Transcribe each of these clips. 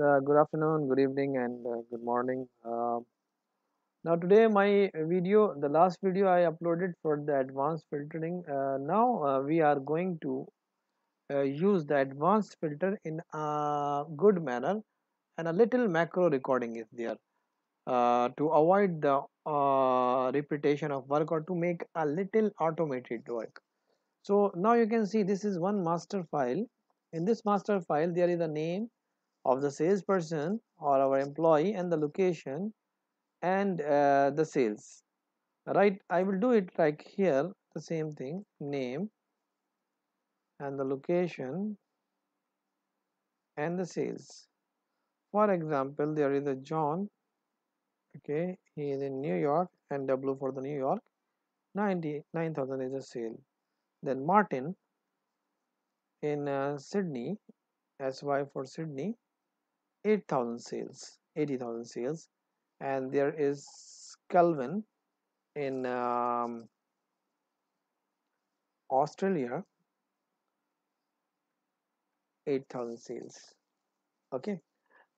uh, good afternoon, good evening, and uh, good morning. Uh, now, today my video, the last video I uploaded for the advanced filtering. Uh, now uh, we are going to uh, use the advanced filter in a good manner, and a little macro recording is there to avoid the repetition of work or to make a little automated work. So now you can see this is one master file. In this master file, there is a name of the salesperson or our employee and the location and uh, the sales. Right? I will do it like here the same thing name and the location and the sales. For example there is a john okay he is in new york and w for the new york 99000 is a sale. Then martin in uh, sydney sy for sydney 8000 sales 80000 sales and there is Kelvin in um, Australia. 8000 sales okay.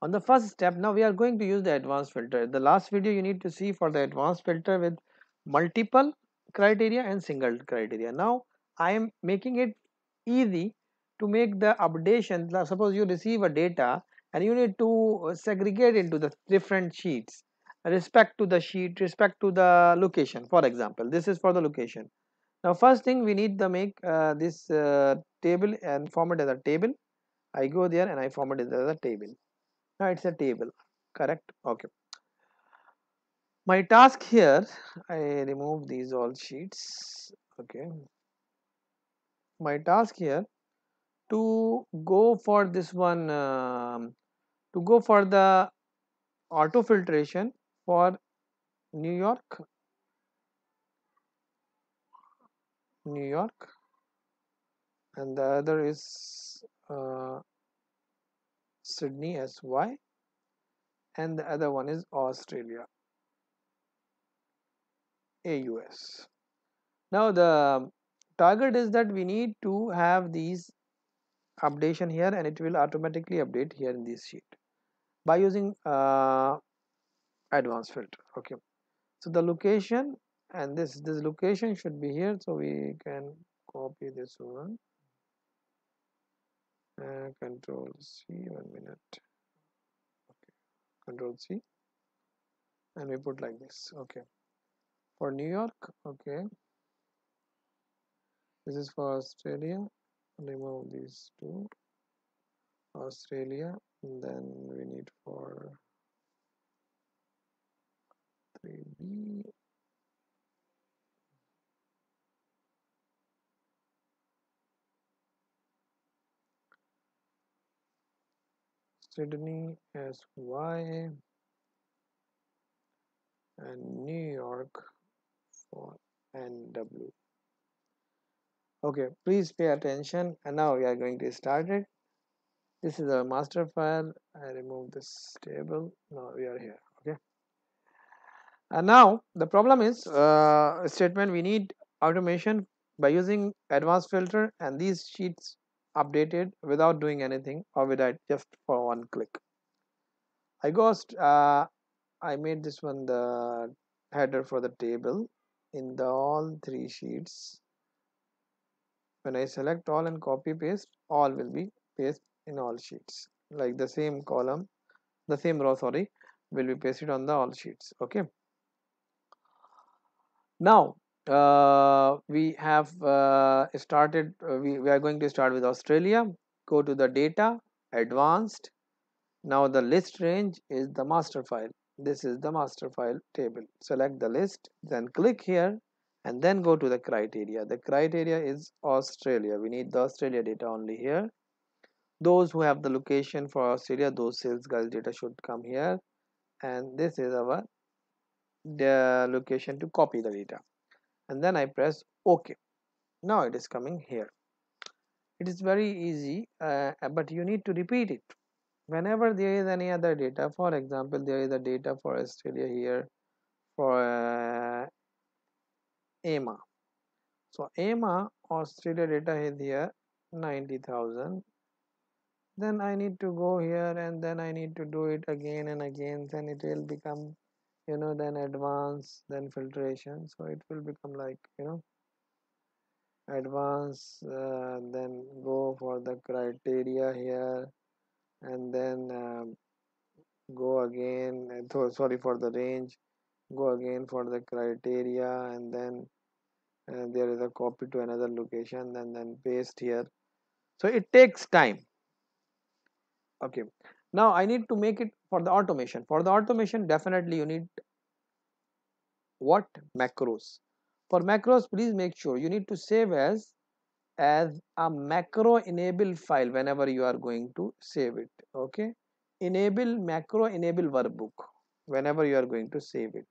On the first step now we are going to use the advanced filter. The last video you need to see for the advanced filter with multiple criteria and single criteria. Now I am making it easy to make the updation. Suppose you receive a data and you need to uh, segregate into the different sheets. Respect to the sheet respect to the location. For example this is for the location. Now first thing we need to make uh, this uh, table and format as a table. I go there and i format it as a table. Now it's a table. Correct? Okay. My task here i remove these all sheets. Okay. My task here to go for this one um, to go for the auto filtration for New York. New York. And the other is uh, Sydney SY and the other one is Australia. AUS now the target is that we need to have these updation here and it will automatically update here in this sheet by using uh, advanced filter okay. So the location and this this location should be here so we can copy this one. Uh, control c one minute. Okay control c. And we put like this okay. For new york okay. This is for australia. Remove these two. Australia then we need for 3b Sydney SY and New York for NW. Okay, please pay attention and now we are going to start it. This is our master file. I remove this table. Now we are here. Okay. And now the problem is uh, statement we need automation by using advanced filter and these sheets updated without doing anything or without just for one click. I go uh, I made this one the header for the table in the all three sheets when I select all and copy paste all will be pasted in all sheets. Like the same column the same row sorry will be pasted on the all sheets okay? Now uh, we have uh, started uh, we, we are going to start with Australia go to the data advanced. Now the list range is the master file. This is the master file table. Select the list then click here and then go to the criteria. The criteria is Australia. We need the Australia data only here those who have the location for Australia those sales guys data should come here. And this is our the location to copy the data. And then I press OK. Now it is coming here. It is very easy uh, but you need to repeat it. Whenever there is any other data for example there is a data for Australia here for uh, EMA so AMA Australia data is here 90,000 then I need to go here and then I need to do it again and again. Then it will become you know then advanced then filtration. So it will become like you know advanced uh, then go for the criteria here and then um, go again sorry for the range. Go again for the criteria and then uh, there is a copy to another location and then paste here. So it takes time okay. Now i need to make it for the automation. For the automation definitely you need what? Macros. For macros please make sure you need to save as as a macro enable file whenever you are going to save it. Okay? Enable macro enable workbook whenever you are going to save it.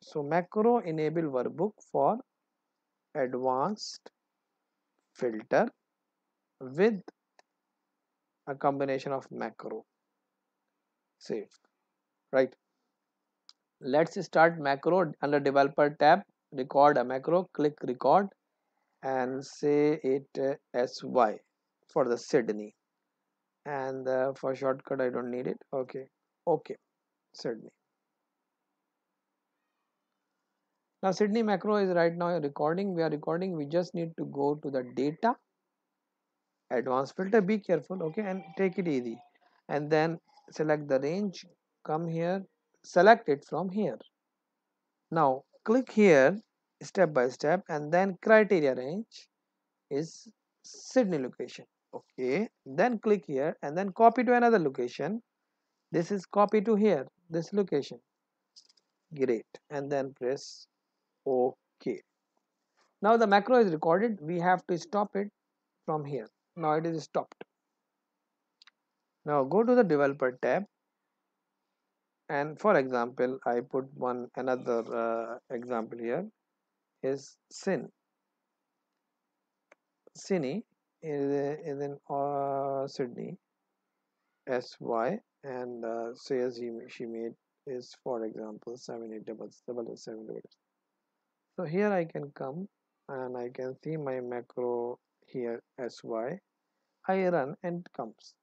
So macro enable workbook for advanced filter with a combination of macro. Save right? Let's start macro under developer tab record a macro click record and say it uh, sy for the sydney. And uh, for shortcut i don't need it. Okay. Okay. Sydney. Now Sydney macro is right now recording. We are recording. We just need to go to the data advanced filter be careful okay and take it easy. And then select the range come here select it from here. Now click here step by step and then criteria range is Sydney location okay. Then click here and then copy to another location. This is copy to here this location. Great. And then press okay. Now the macro is recorded. We have to stop it from here now it is stopped. Now go to the developer tab. And for example i put one another uh, example here is sin Cine is, is in uh, Sydney. Sy and uh, says he she made is for example 7877 so here I can come and I can see my macro here sy I run and comes.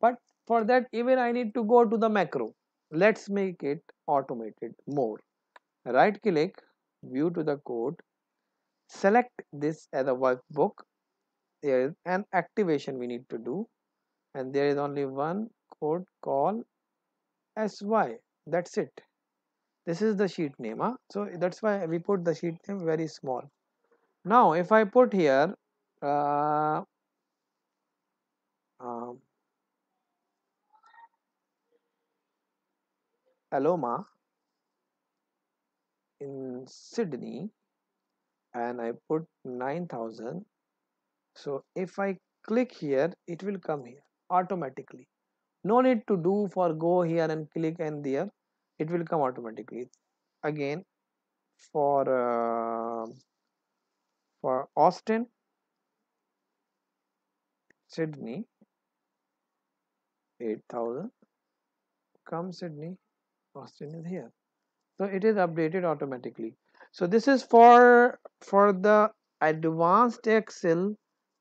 But for that even I need to go to the macro. Let's make it automated more. Right click view to the code select this as a workbook. There is an activation we need to do and there is only one code call sy that's it. This is the sheet name huh? so that's why we put the sheet name very small. Now if i put here uh, um, aloma in sydney and i put 9000 so if i click here it will come here automatically. No need to do for go here and click and there. It will come automatically. Again for uh, for Austin Sydney. 8000 come Sydney. Austin is here. So it is updated automatically. So this is for for the advanced excel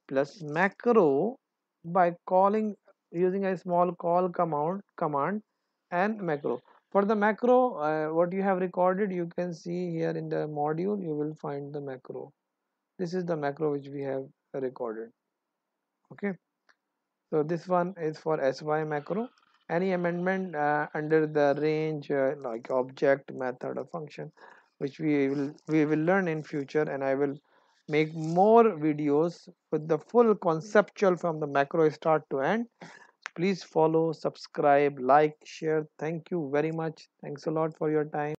plus macro by calling using a small call command command and macro. For the macro uh, what you have recorded you can see here in the module you will find the macro. This is the macro which we have recorded okay. So this one is for sy macro. Any amendment uh, under the range uh, like object method or function which we will we will learn in future and i will make more videos with the full conceptual from the macro start to end. Please follow subscribe like share. Thank you very much. Thanks a lot for your time